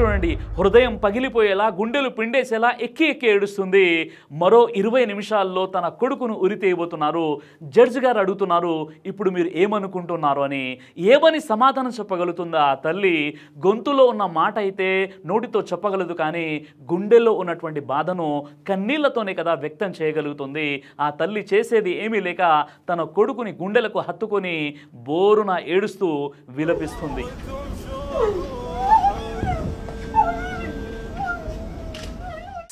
చూడండి హృదయం పగిలిపోయేలా గుండెలు పిండేసేలా ఎక్కి ఎక్కి ఏడుస్తుంది. మరో ఇరవై నిమిషాల్లో తన కొడుకును ఉరి తీయబోతున్నారు. జడ్జి గారు అడుగుతున్నారు ఇప్పుడు మీరు ఏమనుకుంటున్నారు? అని. ఏమని సమాధానం చెప్పగలుగుతుందా ఆ తల్లి? గొంతులో ఉన్న మాట అయితే నోటితో చెప్పగలదు కానీ గుండెల్లో ఉన్నటువంటి బాధను కన్నీళ్ళతోనే కదా వ్యక్తం చేయగలుగుతుంది. ఆ తల్లి చేసేది ఏమీ లేక తన కొడుకుని గుండెలకు హత్తుకొని బోరున ఏడుస్తూ విలపిస్తుంది.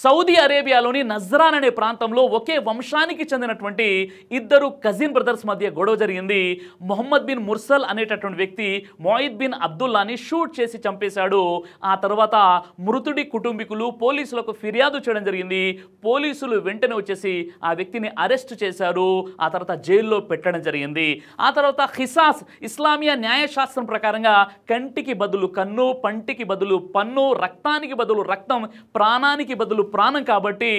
సౌదీ అరేబియాలోని నజ్రాన్ అనే ప్రాంతంలో ఒకే వంశానికి చెందినటువంటి ఇద్దరు కజిన్ బ్రదర్స్ మధ్య గొడవ జరిగింది. మొహమ్మద్ బిన్ ముర్సల్ అనేటటువంటి వ్యక్తి మొయిద్ బిన్ అబ్దుల్లాని షూట్ చేసి చంపేశాడు. ఆ తర్వాత మృతుడి కుటుంబీకులు పోలీసులకు ఫిర్యాదు చేయడం జరిగింది. పోలీసులు వెంటనే వచ్చేసి ఆ వ్యక్తిని అరెస్ట్ చేశారు. ఆ తర్వాత జైల్లో పెట్టడం జరిగింది. ఆ తర్వాత ఖిసాస్ ఇస్లామియా న్యాయశాస్త్రం ప్రకారంగా కంటికి బదులు కన్ను పంటికి బదులు పన్ను రక్తానికి బదులు రక్తం ప్రాణానికి బదులు ప్రాణం కాబట్టి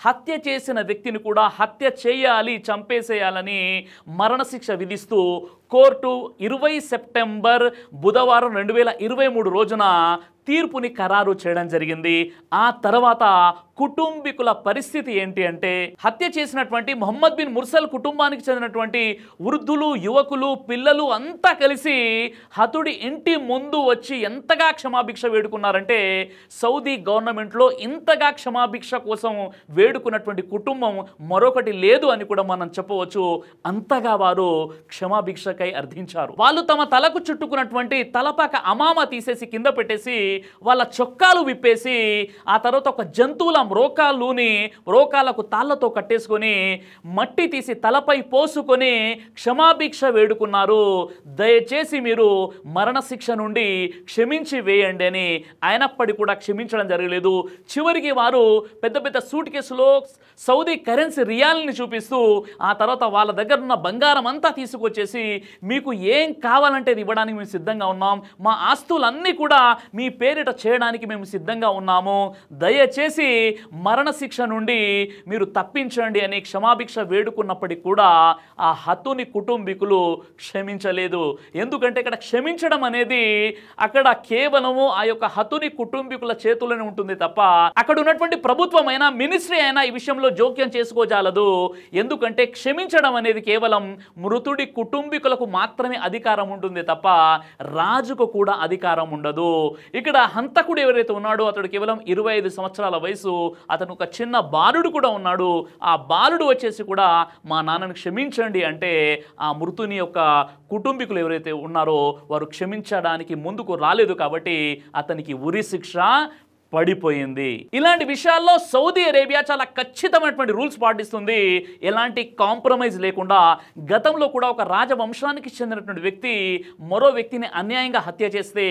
హత్య చేసిన వ్యక్తిని కూడా హత్య చేయాలి చంపేసేయాలని మరణశిక్ష విధిస్తూ కోర్టు ఇరవై సెప్టెంబర్ బుధవారం రెండు వేల ఇరవై మూడు రోజున తీర్పుని ఖరారు చేయడం జరిగింది. ఆ తర్వాత కుటుంబీకుల పరిస్థితి ఏంటి అంటే హత్య చేసినటువంటి మొహమ్మద్ బిన్ ముర్సల్ కుటుంబానికి చెందినటువంటి వృద్ధులు యువకులు పిల్లలు అంతా కలిసి హతుడి ఇంటి ముందు వచ్చి ఎంతగా క్షమాభిక్ష వేడుకున్నారంటే సౌదీ గవర్నమెంట్లో ఇంతగా క్షమాభిక్ష కోసం వేడుకున్నటువంటి కుటుంబం మరొకటి లేదు అని కూడా మనం చెప్పవచ్చు. అంతగా వారు క్షమాభిక్ష క్షమాభిక్షకై అర్థించారు. వాళ్ళు తమ తలకు చుట్టుకున్నటువంటి తలపాక అమామ తీసేసి కింద పెట్టేసి వాళ్ళ చొక్కాలు విప్పేసి ఆ తర్వాత ఒక జంతువుల రోకాలుని రోకాలకు తాళ్ళతో కట్టేసుకొని మట్టి తీసి తలపై పోసుకొని క్షమాభిక్ష వేడుకున్నారు. దయచేసి మీరు మరణశిక్ష నుండి క్షమించి వేయండి అని అయినప్పటికీ కూడా క్షమించడం జరగలేదు. చివరికి వారు పెద్ద పెద్ద సూట్ కేసులో సౌదీ కరెన్సీ రియాల్ని చూపిస్తూ ఆ తర్వాత వాళ్ళ దగ్గర ఉన్న బంగారం అంతా తీసుకొచ్చేసి మీకు ఏం కావాలంటే అది ఇవ్వడానికి మేము సిద్ధంగా ఉన్నాం. మా ఆస్తులన్నీ కూడా మీ పేరిట చేయడానికి మేము సిద్ధంగా ఉన్నాము. దయచేసి మరణశిక్ష నుండి మీరు తప్పించండి అని క్షమాభిక్ష వేడుకున్నప్పటికీ కూడా ఆ హతుని కుటుంబీకులు క్షమించలేదు. ఎందుకంటే ఇక్కడ క్షమించడం అనేది అక్కడ కేవలము ఆ యొక్క హతుని కుటుంబీకుల చేతుల్లోనే ఉంటుంది తప్ప అక్కడ ఉన్నటువంటి ప్రభుత్వం అయినా మినిస్ట్రీ అయినా ఈ విషయంలో జోక్యం చేసుకోజాలదు ఎందుకంటే క్షమించడం అనేది కేవలం మృతుడి కుటుంబీకులకు మాత్రమే అధికారం ఉంటుంది తప్ప రాజుకు కూడా అధికారం ఉండదు. ఇక్కడ హంతకుడు ఎవరైతే ఉన్నాడో అతడు కేవలం ఇరవై ఐదు సంవత్సరాల వయసు అతను ఒక చిన్న బాలుడు కూడా ఉన్నాడు. ఆ బాలుడు వచ్చేసి కూడా మా నాన్నను క్షమించండి అంటే ఆ మృతుని యొక్క కుటుంబీకులు ఎవరైతే ఉన్నారో వారు క్షమించడానికి ముందుకు రాలేదు కాబట్టి అతనికి ఉరి శిక్ష పడిపోయింది. ఇలాంటి విషయాల్లో సౌదీ అరేబియా చాలా ఖచ్చితమైనటువంటి రూల్స్ పాటిస్తుంది. ఎలాంటి కాంప్రమైజ్ లేకుండా గతంలో కూడా ఒక రాజవంశానికి చెందినటువంటి వ్యక్తి మరో వ్యక్తిని అన్యాయంగా హత్య చేస్తే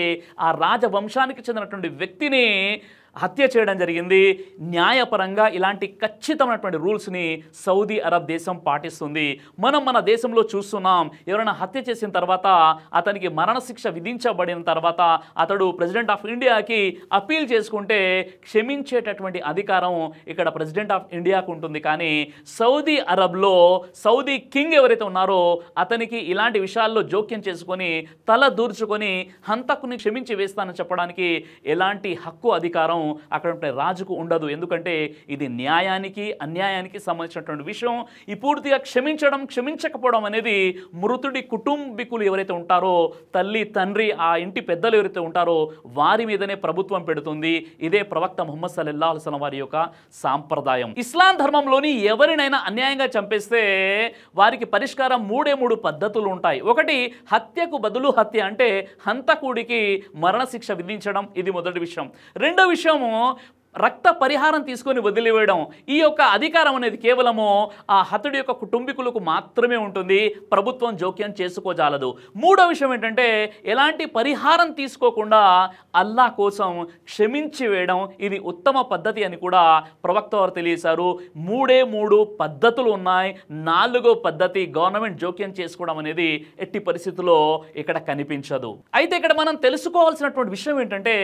ఆ రాజవంశానికి చెందినటువంటి వ్యక్తిని హత్య చేయడం జరిగింది. న్యాయపరంగా ఇలాంటి ఖచ్చితమైనటువంటి రూల్స్ని సౌదీ అరబ్ దేశం పాటిస్తుంది. మనం మన దేశంలో చూస్తున్నాం ఎవరైనా హత్య చేసిన తర్వాత అతనికి మరణశిక్ష విధించబడిన తర్వాత అతడు ప్రెసిడెంట్ ఆఫ్ ఇండియాకి అప్పీల్ చేసుకుంటే క్షమించేటటువంటి అధికారం ఇక్కడ ప్రెసిడెంట్ ఆఫ్ ఇండియాకు ఉంటుంది. కానీ సౌదీ అరబ్లో సౌదీ కింగ్ ఎవరైతే ఉన్నారో అతనికి ఇలాంటి విషయాల్లో జోక్యం చేసుకొని తల దూర్చుకొని హంతకుని క్షమించి వేస్తానని చెప్పడానికి ఎలాంటి హక్కు అధికారం అక్కడ ఉండే రాజుకు ఉండదు. ఎందుకంటే ఇది న్యాయానికి అన్యాయానికి సంబంధించినటువంటి విషయం. ఈ పూర్తిగా క్షమించడం క్షమించకపోవడం అనేది మృతుడి కుటుంబీకులు ఎవరైతే ఉంటారో తల్లి తండ్రి ఆ ఇంటి పెద్దలు ఎవరైతే ఉంటారో వారి మీదనే ప్రభుత్వం పెడుతుంది. ఇదే ప్రవక్త ముహమ్మద్ సల్లెల్లా అలైహి వారి యొక్క సాంప్రదాయం. ఇస్లాం ధర్మంలోని ఎవరినైనా అన్యాయంగా చంపేస్తే వారికి పరిష్కారం మూడే మూడు పద్ధతులు ఉంటాయి. ఒకటి హత్యకు బదులు హత్య అంటే హంతకుడికి మరణశిక్ష విధించడం. ఇది మొదటి విషయం. రెండో విషయం 你有 రక్త పరిహారం తీసుకొని వదిలివేయడం ఈ యొక్క అధికారం అనేది కేవలము ఆ హతుడి యొక్క కుటుంబీకులకు మాత్రమే ఉంటుంది. ప్రభుత్వం జోక్యం చేసుకోజాలదు. మూడో విషయం ఏంటంటే ఎలాంటి పరిహారం తీసుకోకుండా అల్లా కోసం క్షమించి వేయడం ఇది ఉత్తమ పద్ధతి అని కూడా ప్రవక్త వారు తెలియజేశారు. మూడే మూడు పద్ధతులు ఉన్నాయి. నాలుగో పద్ధతి గవర్నమెంట్ జోక్యం చేసుకోవడం అనేది ఎట్టి పరిస్థితుల్లో ఇక్కడ కనిపించదు. అయితే ఇక్కడ మనం తెలుసుకోవాల్సినటువంటి విషయం ఏంటంటే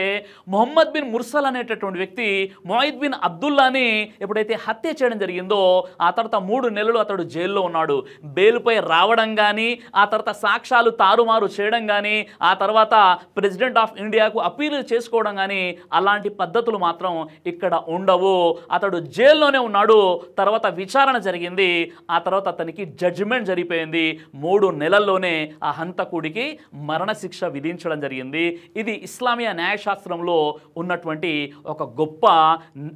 మొహమ్మద్ బిన్ ముర్సల్ అనేటటువంటి వ్యక్తి మొయిద్ బిన్ అబ్దుల్లాని ఎప్పుడైతే హత్య చేయడం జరిగిందో ఆ తర్వాత మూడు నెలలు అతడు జైల్లో ఉన్నాడు. బెయిల్పై రావడం కానీ ఆ తర్వాత సాక్ష్యాలు తారుమారు చేయడం కానీ ఆ తర్వాత ప్రెసిడెంట్ ఆఫ్ ఇండియాకు అప్పీల్ చేసుకోవడం కానీ అలాంటి పద్ధతులు మాత్రం ఇక్కడ ఉండవు. అతడు జైల్లోనే ఉన్నాడు. తర్వాత విచారణ జరిగింది. ఆ తర్వాత అతనికి జడ్జిమెంట్ జరిగిపోయింది. మూడు నెలల్లోనే ఆ హంతకుడికి మరణశిక్ష విధించడం జరిగింది. ఇది ఇస్లామియా న్యాయశాస్త్రంలో ఉన్నటువంటి ఒక గొప్ప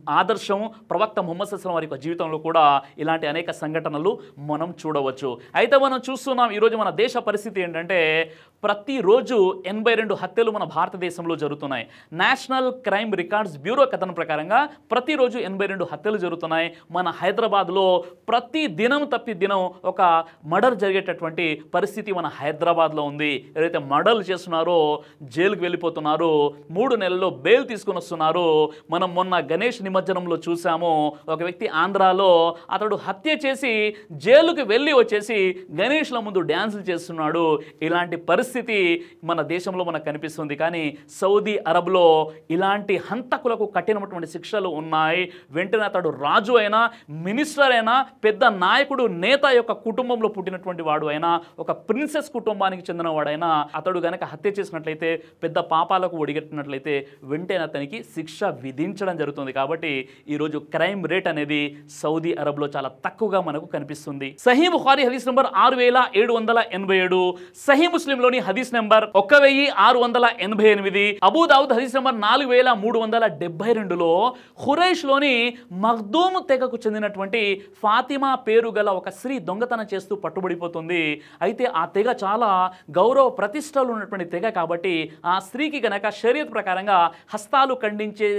ఆదర్శం ప్రవక్త ముహమ్మద్ అస్లం వారి యొక్క జీవితంలో కూడా ఇలాంటి అనేక సంఘటనలు మనం చూడవచ్చు. అయితే మనం చూస్తున్నాం ఈరోజు మన దేశ పరిస్థితి ఏంటంటే ప్రతిరోజు ఎనభై రెండు హత్యలు మన భారతదేశంలో జరుగుతున్నాయి. నేషనల్ క్రైమ్ రికార్డ్స్ బ్యూరో కథనం ప్రకారంగా ప్రతిరోజు ఎనభై రెండు హత్యలు జరుగుతున్నాయి. మన హైదరాబాద్లో ప్రతి దినం తప్పి దినం ఒక మర్డర్ జరిగేటటువంటి పరిస్థితి మన హైదరాబాద్లో ఉంది. ఏదైతే మర్డర్లు చేస్తున్నారో జైలుకు వెళ్ళిపోతున్నారో మూడు నెలల్లో బెయిల్ తీసుకుని వస్తున్నారు మనం మొన్న గణేష్ నిమజ్జనంలో చూసాము. ఒక వ్యక్తి ఆంధ్రాలో అతడు హత్య చేసి జైలుకి వెళ్ళి వచ్చేసి గణేష్ల ముందు డ్యాన్సులు చేస్తున్నాడు. ఇలాంటి పరిస్థితి మన దేశంలో మనకు కనిపిస్తుంది. కానీ సౌదీ అరబ్లో ఇలాంటి హంతకులకు కఠినమైనటువంటి శిక్షలు ఉన్నాయి. వెంటనే అతడు రాజు అయినా మినిస్టర్ అయినా పెద్ద నాయకుడు నేత యొక్క కుటుంబంలో పుట్టినటువంటి వాడు అయినా ఒక ప్రిన్సెస్ కుటుంబానికి చెందినవాడైనా అతడు గనక హత్య చేసినట్లయితే పెద్ద పాపాలకు ఒడిగట్టినట్లయితే వెంటనే అతనికి శిక్ష విధించడం జరుగుతుంది. కాబట్టి ఈరోజు క్రైమ్ రేట్ అనేది సౌదీ అరబ్లో చాలా తక్కువగా మనకు కనిపిస్తుంది. సహీ బుఖారీ హదీస్ నెంబర్ ఆరు వేల ఏడు వందల ఎనభై ఏడు సహీ ముస్లింలోని హదీస్ నెంబర్ ఒక్క వెయ్యి ఆరు వందల ఎనభై ఎనిమిది అబూదావుద్ హదీస్ నెంబర్ నాలుగు వేల మూడు వందల డెబ్బై రెండులో హురైష్లోని మగ్దూమ్ తెగకు చెందినటువంటి ఫాతిమా పేరు గల ఒక స్త్రీ దొంగతనం చేస్తూ పట్టుబడిపోతుంది. అయితే ఆ తెగ చాలా గౌరవ ప్రతిష్టలు ఉన్నటువంటి తెగ కాబట్టి ఆ స్త్రీకి గనక షరియత్ ప్రకారంగా హస్తాలు ఖండించే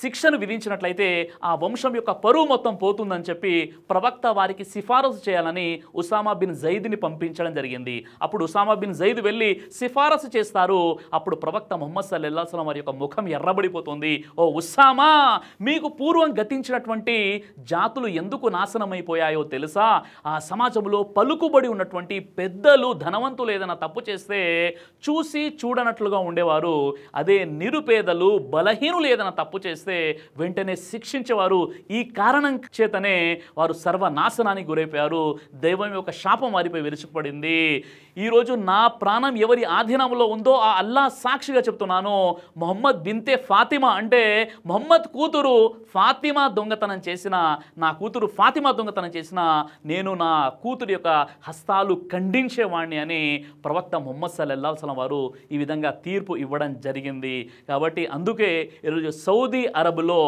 శిక్ష శిక్షను విధించినట్లయితే ఆ వంశం యొక్క పరువు మొత్తం పోతుందని చెప్పి ప్రవక్త వారికి సిఫారసు చేయాలని ఉసామా బిన్ జైద్ని పంపించడం జరిగింది. అప్పుడు ఉసామా బిన్ జైద్ వెళ్ళి సిఫారసు చేస్తారు. అప్పుడు ప్రవక్త మొహమ్మద్ సల్లాహం వారి యొక్క ముఖం ఎర్రబడిపోతుంది. ఓ ఉస్సామా మీకు పూర్వం గతించినటువంటి జాతులు ఎందుకు నాశనమైపోయాయో తెలుసా? ఆ సమాజంలో పలుకుబడి ఉన్నటువంటి పెద్దలు ధనవంతులు ఏదైనా తప్పు చేస్తే చూసి చూడనట్లుగా ఉండేవారు. అదే నిరుపేదలు బలహీనులు ఏదైనా తప్పు చేస్తే వెంటనే శిక్షించేవారు ఈ కారణం చేతనే వారు సర్వనాశనానికి గురైపోయారు. దైవం యొక్క శాపం వారిపై విరుచుకుపడింది ఈరోజు నా ప్రాణం ఎవరి ఆధీనంలో ఉందో ఆ అల్లా సాక్షిగా చెప్తున్నాను. మొహమ్మద్ బింతే ఫాతిమా అంటే మొహమ్మద్ కూతురు ఫాతిమా దొంగతనం చేసిన నా కూతురు ఫాతిమా దొంగతనం చేసిన నేను నా కూతురు యొక్క హస్తాలు ఖండించేవాణ్ణి అని ప్రవక్త మొహమ్మద్ సల్లల్లా సలం వారు ఈ విధంగా తీర్పు ఇవ్వడం జరిగింది. కాబట్టి అందుకే ఈరోజు సౌదీ అరబ్లో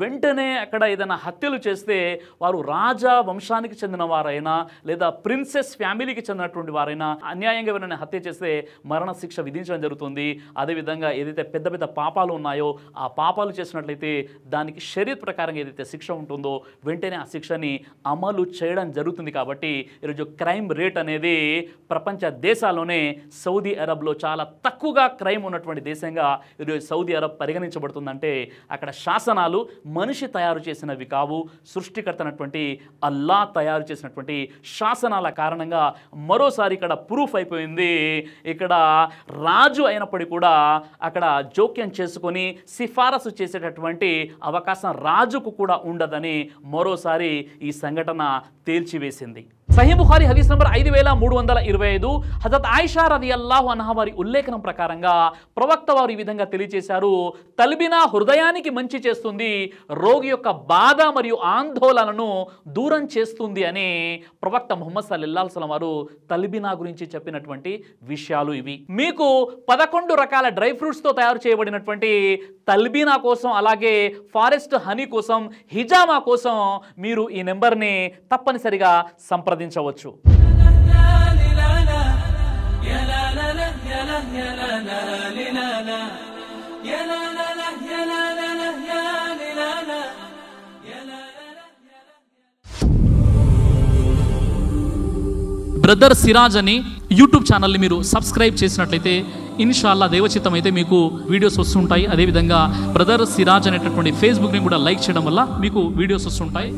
వెంటనే అక్కడ ఏదైనా హత్యలు చేస్తే వారు రాజా వంశానికి చెందిన వారైనా లేదా ప్రిన్సెస్ ఫ్యామిలీకి చెందినటువంటి వారైనా అన్యాయంగా ఎవరైనా హత్య చేస్తే మరణ శిక్ష విధించడం జరుగుతుంది. అదేవిధంగా ఏదైతే పెద్ద పెద్ద పాపాలు ఉన్నాయో ఆ పాపాలు చేసినట్లయితే దానికి శరీర ప్రకారంగా ఏదైతే శిక్ష ఉంటుందో వెంటనే ఆ శిక్షని అమలు చేయడం జరుగుతుంది కాబట్టి ఈరోజు క్రైమ్ రేట్ అనేది ప్రపంచ దేశాల్లోనే సౌదీ అరబ్లో చాలా తక్కువగా క్రైమ్ ఉన్నటువంటి దేశంగా ఈరోజు సౌదీ అరబ్ పరిగణించబడుతుందంటే అక్కడ శాసనాలు మనిషి తయారు చేసినవి కావు. సృష్టికర్తనటువంటి అల్లా తయారు చేసినటువంటి శాసనాల కారణంగా మరోసారి ఇక్కడ ప్రూఫ్ అయిపోయింది. ఇక్కడ రాజు అయినప్పటికీ కూడా అక్కడ జోక్యం చేసుకొని సిఫారసు చేసేటటువంటి అవకాశం రాజుకు కూడా ఉండదని మరోసారి ఈ సంఘటన తేల్చివేసింది. సహీ బుఖారి హదీస్ నంబర్ ఐదు వేల మూడు వందల ఇరవై ఐదు. హజరత్ ఆయిషా రది అల్లాహు అన్హా వారి ఉల్లేఖనం ప్రకారంగా ప్రవక్త వారు ఈ విధంగా తెలియజేశారు తల్బినా హృదయానికి మంచి చేస్తుంది రోగి యొక్క బాధ మరియు ఆందోళనను దూరం చేస్తుంది అని ప్రవక్త ముహమ్మద్ సల్లల్లాహు సలం వారు తల్బినా గురించి చెప్పినటువంటి విషయాలు ఇవి. మీకు పదకొండు రకాల డ్రై ఫ్రూట్స్తో తయారు చేయబడినటువంటి తల్బీనా కోసం అలాగే ఫారెస్ట్ హనీ కోసం హిజామా కోసం మీరు ఈ నెంబర్ని తప్పనిసరిగా సంపాదించవచ్చు బ్రదర్ సిరాజ్ అని యూట్యూబ్ ఛానల్ని మీరు సబ్స్క్రైబ్ చేసినట్లయితే ఇన్షాల్లా దేవచిత్తం అయితే మీకు వీడియోస్ వస్తుంటాయి. అదేవిధంగా బ్రదర్ సిరాజ్ అనేటటువంటి ఫేస్బుక్ని కూడా లైక్ చేయడం వల్ల మీకు వీడియోస్ వస్తుంటాయి.